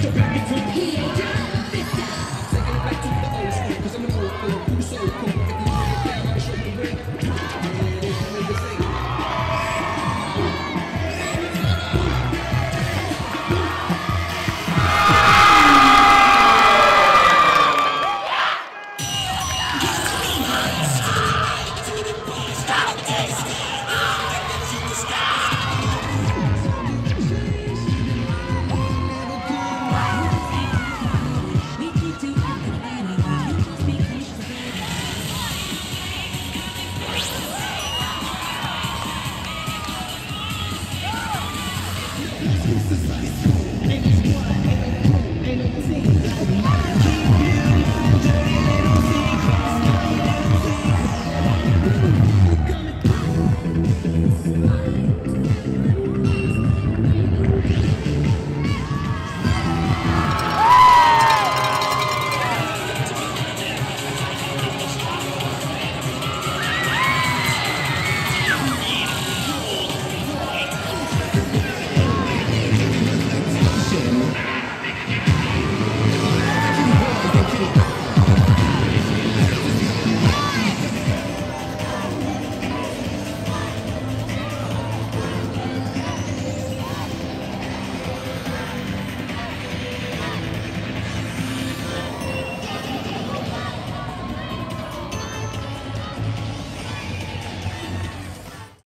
put back into the. Taking it back to the old I'm so cool. If you down, I'll show you. Stop! sacrifice.